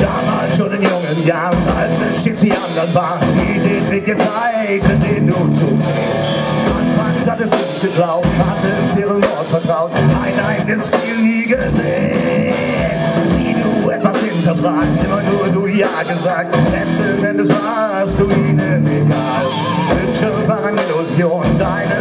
Damals schon in jungen Jahren, als es stets die anderen waren, die den Weg gezeigt, gezeigten, den du zu Anfangs hattest du nicht geglaubt, hattest ihren Wort vertraut, dein eigenes Ziel nie gesehen. Wie du etwas hinterfragt, immer nur du ja gesagt, letzten Endes warst du ihnen egal. Wünsche waren Illusion, deine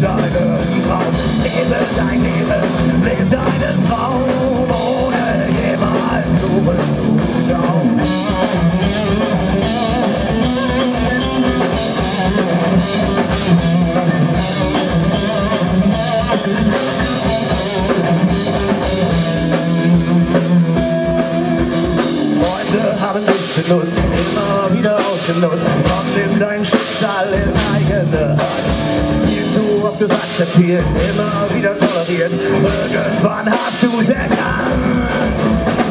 deinen Traum. Lebe dein Leben, lebe deinen Traum. Ohne jemals zurückzuschauen. Freunde haben dich benutzt, immer wieder ausgenutzt. Komm, nimm dein Schicksal in eigene Hand. Oft es akzeptiert, immer wieder toleriert. Irgendwann hast du's erkannt.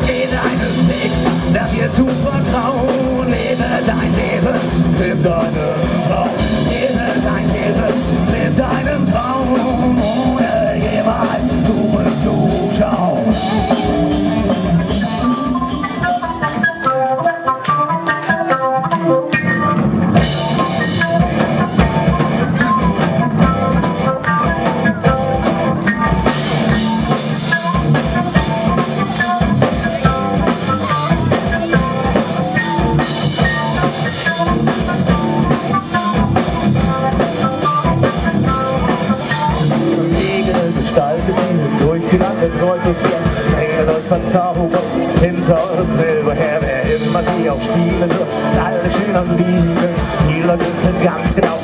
Geh deinen Weg, lern dir zu vertrauen. Lebe dein Leben, lebe deinen spielen alle schön am. Die Leute wissen ganz genau,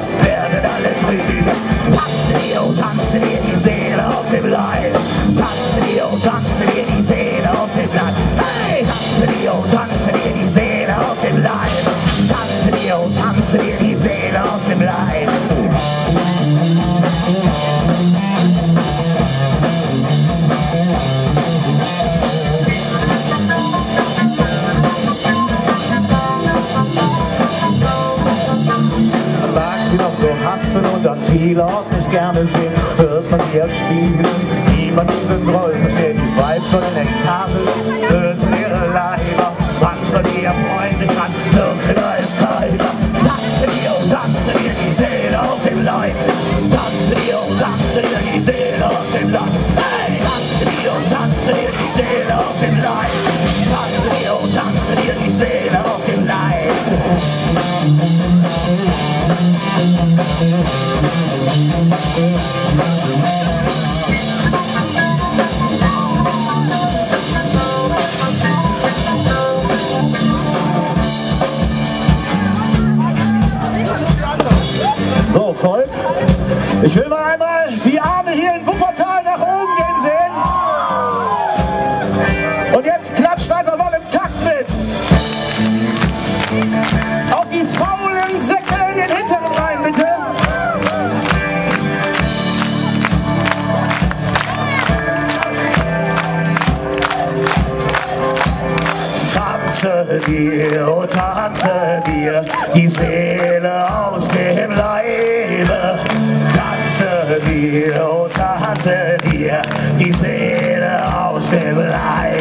viele Orte nicht gerne sehen. Hört man ihr spielen, niemand diesen Groll versteht. Die von den Ektasen, tanze dir die Seele aus dem Leibe. Tanze dir, oh tanze dir die Seele aus dem Leib.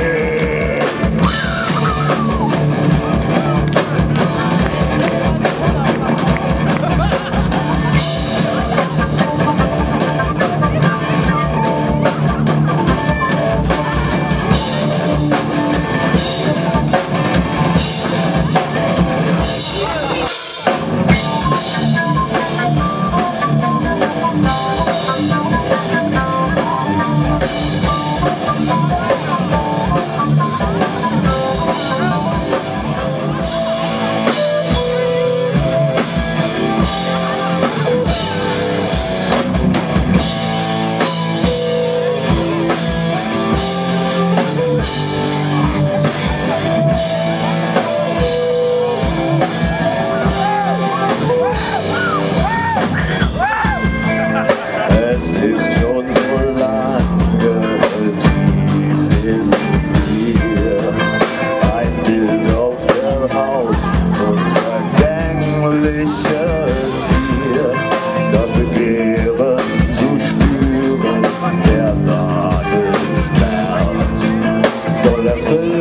Let's go.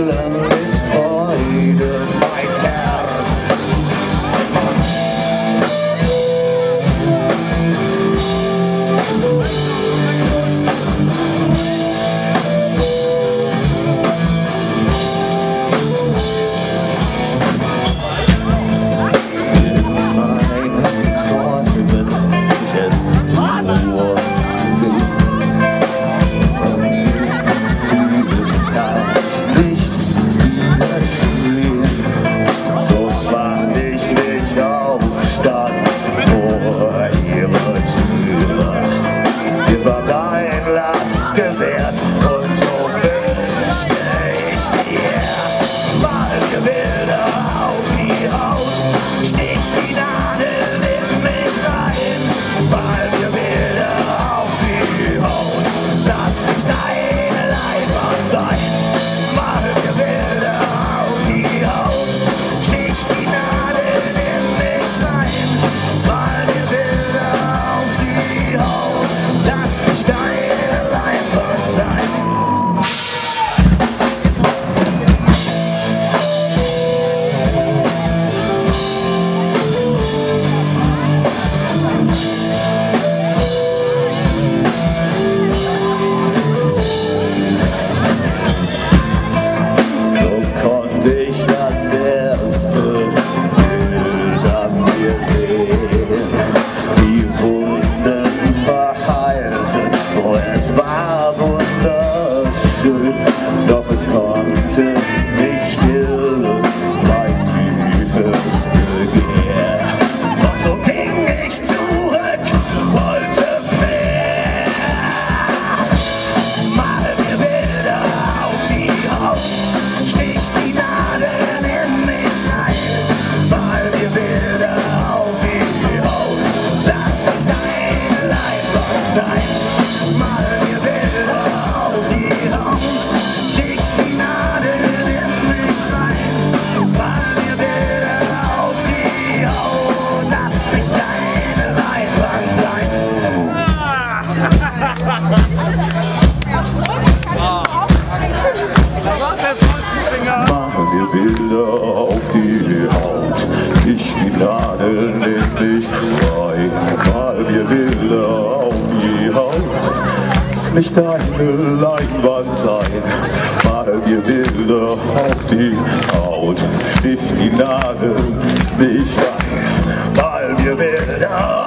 Nadeln in mich rein. Mal mir Bilder auf die Haut. Mich deine Leinwand sein. Mal mir Bilder auf die Haut. Stich die Nadeln nicht rein. Mal mir Bilder auf die